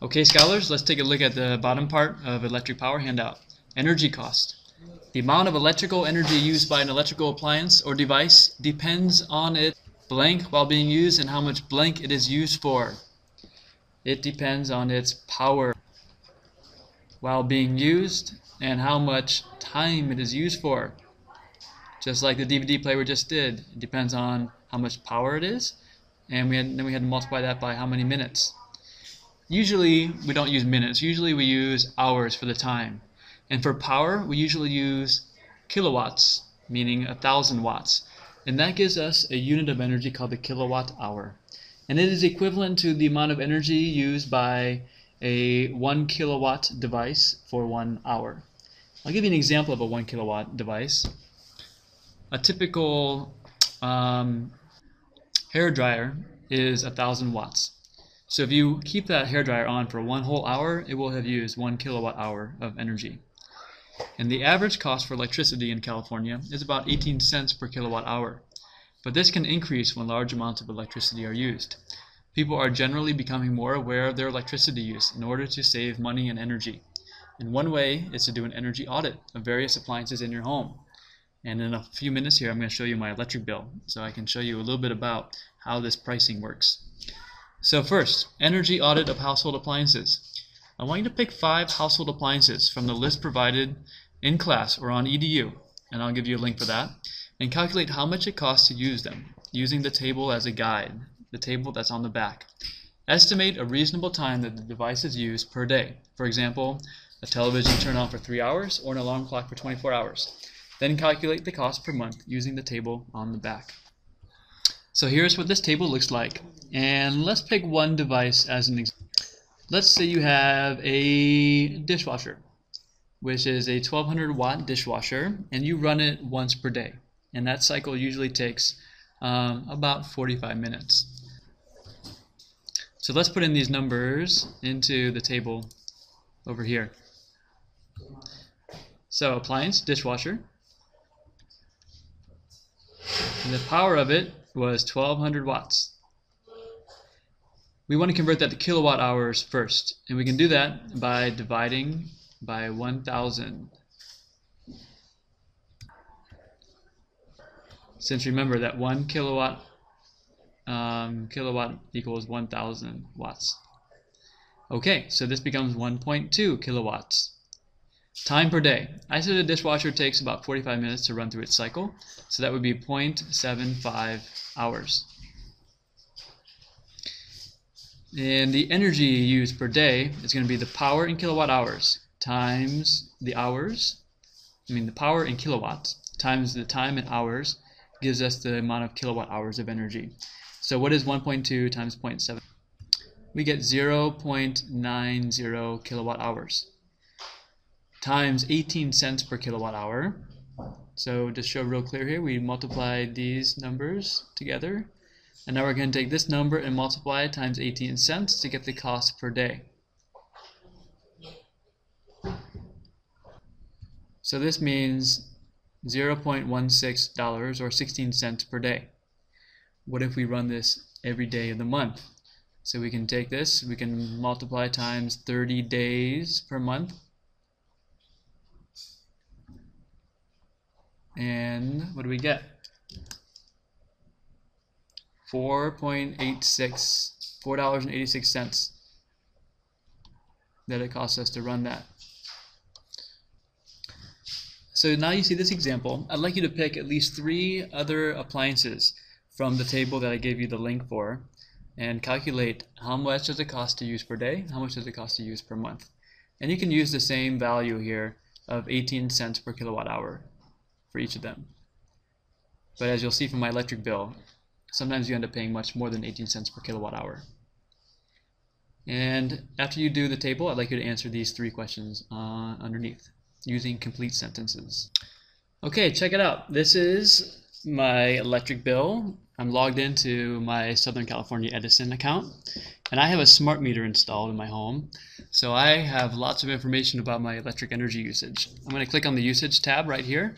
Okay, scholars, let's take a look at the bottom part of electric power handout. Energy cost. The amount of electrical energy used by an electrical appliance or device depends on its blank while being used and how much blank it is used for. It depends on its power while being used and how much time it is used for. Just like the DVD player just did, it depends on how much power it is, and we had, then we had to multiply that by how many minutes. Usually we don't use minutes, usually we use hours for the time. And for power, we usually use kilowatts, meaning a thousand watts. And that gives us a unit of energy called the kilowatt hour. And it is equivalent to the amount of energy used by a one kilowatt device for one hour. I'll give you an example of a one kilowatt device. A typical um, hair dryer is a thousand watts. So if you keep that hair dryer on for one whole hour, it will have used one kilowatt hour of energy. And the average cost for electricity in California is about 18 cents per kilowatt hour. But this can increase when large amounts of electricity are used. People are generally becoming more aware of their electricity use in order to save money and energy. And one way is to do an energy audit of various appliances in your home. And in a few minutes here, I'm going to show you my electric bill so I can show you a little bit about how this pricing works. So first, energy audit of household appliances. I want you to pick five household appliances from the list provided in class or on EDU, and I'll give you a link for that, and calculate how much it costs to use them, using the table as a guide, the table that's on the back. Estimate a reasonable time that the device is used per day. For example, a television turned on for 3 hours or an alarm clock for 24 hours. Then calculate the cost per month using the table on the back. So here's what this table looks like. And let's pick one device as an example. Let's say you have a dishwasher, which is a 1200 watt dishwasher, and you run it once per day. And that cycle usually takes um, about 45 minutes. So let's put in these numbers into the table over here. So appliance, dishwasher. And the power of it was 1200 watts. We want to convert that to kilowatt hours first, and we can do that by dividing by 1000. Since remember that 1 kilowatt um, kilowatt equals 1000 watts. Okay, so this becomes 1.2 kilowatts. Time per day. I said a dishwasher takes about 45 minutes to run through its cycle, so that would be 0.75 hours. And the energy used per day is going to be the power in kilowatt hours times the hours, I mean the power in kilowatts, times the time in hours gives us the amount of kilowatt hours of energy. So what is 1.2 times 0.7? We get 0.90 kilowatt hours times 18 cents per kilowatt hour. So just show real clear here, we multiply these numbers together and now we're going to take this number and multiply it times 18 cents to get the cost per day. So this means $0.16 or 16 cents per day. What if we run this every day of the month? So we can take this, we can multiply times 30 days per month. And what do we get? 4.86 $4.86 that it costs us to run that. So now you see this example. I'd like you to pick at least three other appliances from the table that I gave you the link for and calculate how much does it cost to use per day, how much does it cost to use per month. And you can use the same value here of 18 cents per kilowatt hour for each of them. But as you'll see from my electric bill, sometimes you end up paying much more than 18 cents per kilowatt hour. And after you do the table, I'd like you to answer these three questions uh, underneath using complete sentences. Okay, check it out. This is my electric bill. I'm logged into my Southern California Edison account, and I have a smart meter installed in my home. So I have lots of information about my electric energy usage. I'm going to click on the usage tab right here.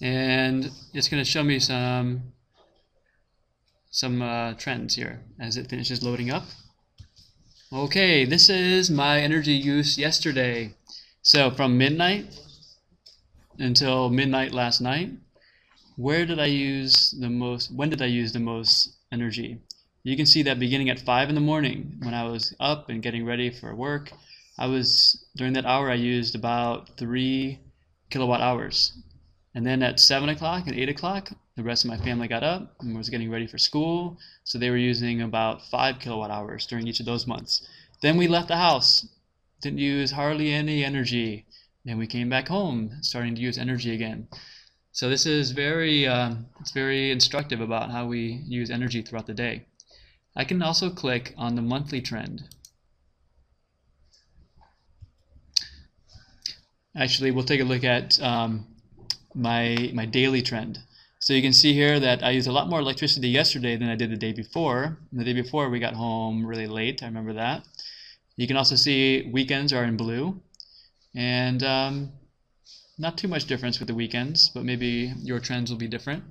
And it's going to show me some some uh, trends here as it finishes loading up. Okay, this is my energy use yesterday. So from midnight until midnight last night, where did I use the most, when did I use the most energy? You can see that beginning at 5 in the morning when I was up and getting ready for work, I was, during that hour I used about 3 kilowatt hours. And then at 7 o'clock and 8 o'clock, the rest of my family got up and was getting ready for school, so they were using about 5 kilowatt hours during each of those months. Then we left the house, didn't use hardly any energy. Then we came back home, starting to use energy again. So this is very, um, it's very instructive about how we use energy throughout the day. I can also click on the monthly trend. Actually, we'll take a look at um, my, my daily trend. So you can see here that I used a lot more electricity yesterday than I did the day before. The day before we got home really late, I remember that. You can also see weekends are in blue. And um, not too much difference with the weekends, but maybe your trends will be different.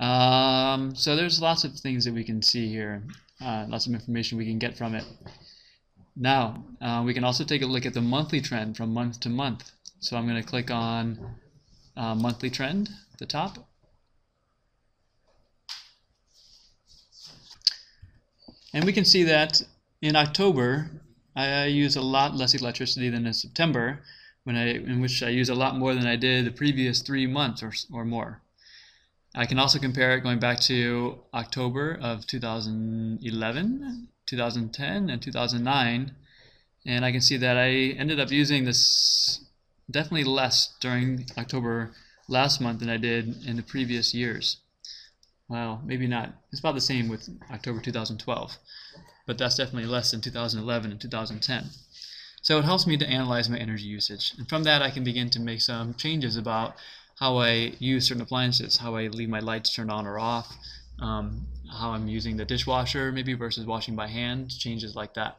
Um, so there's lots of things that we can see here, uh, lots of information we can get from it. Now, uh, we can also take a look at the monthly trend from month to month. So I'm going to click on uh, monthly trend at the top. And we can see that in October, I use a lot less electricity than in September, when I, in which I use a lot more than I did the previous three months or, or more. I can also compare it going back to October of 2011, 2010, and 2009, and I can see that I ended up using this definitely less during October last month than I did in the previous years. Well, maybe not. It's about the same with October 2012, but that's definitely less than 2011 and 2010. So it helps me to analyze my energy usage. And from that, I can begin to make some changes about how I use certain appliances, how I leave my lights turned on or off, um, how I'm using the dishwasher maybe versus washing by hand, changes like that.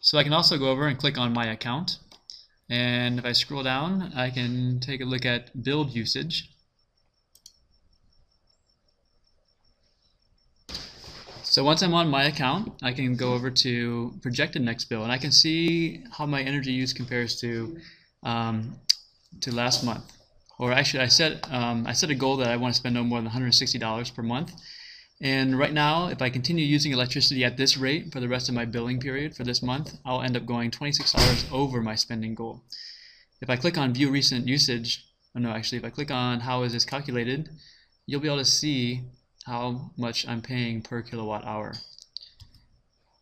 So I can also go over and click on my account. And if I scroll down, I can take a look at build usage. So once I'm on my account, I can go over to projected next bill, and I can see how my energy use compares to um, to last month. Or actually, I set um, I set a goal that I want to spend no more than $160 per month. And right now, if I continue using electricity at this rate for the rest of my billing period for this month, I'll end up going $26 over my spending goal. If I click on View Recent Usage, oh no, actually, if I click on How is this calculated, you'll be able to see how much I'm paying per kilowatt hour.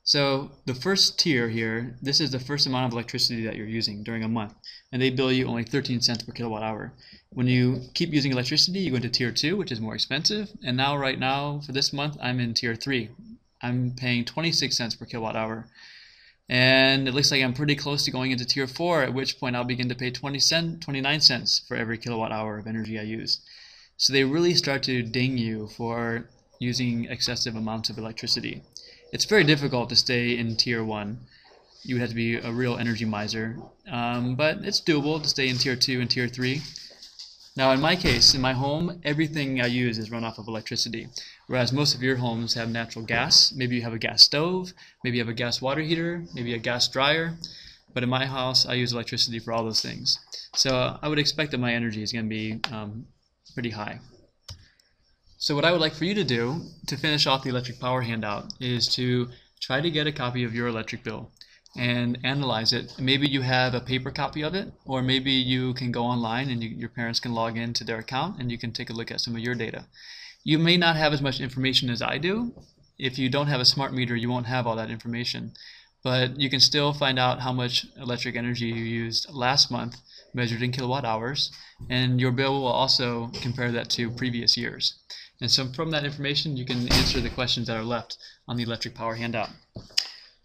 So the first tier here, this is the first amount of electricity that you're using during a month, and they bill you only 13 cents per kilowatt hour. When you keep using electricity, you go into tier 2, which is more expensive, and now right now, for this month, I'm in tier 3. I'm paying 26 cents per kilowatt hour. And it looks like I'm pretty close to going into tier 4, at which point I'll begin to pay 20 cent, 29 cents for every kilowatt hour of energy I use. So they really start to ding you for using excessive amounts of electricity. It's very difficult to stay in tier 1. You would have to be a real energy miser. Um, but it's doable to stay in tier 2 and tier 3. Now in my case, in my home, everything I use is run off of electricity. Whereas most of your homes have natural gas. Maybe you have a gas stove, maybe you have a gas water heater, maybe a gas dryer. But in my house, I use electricity for all those things. So I would expect that my energy is going to be um, pretty high. So what I would like for you to do to finish off the electric power handout is to try to get a copy of your electric bill and analyze it. Maybe you have a paper copy of it, or maybe you can go online and you, your parents can log into their account and you can take a look at some of your data. You may not have as much information as I do. If you don't have a smart meter, you won't have all that information. But you can still find out how much electric energy you used last month measured in kilowatt hours, and your bill will also compare that to previous years. And so from that information, you can answer the questions that are left on the electric power handout.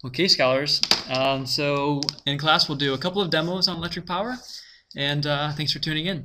Okay, scholars, um, so in class we'll do a couple of demos on electric power, and uh, thanks for tuning in.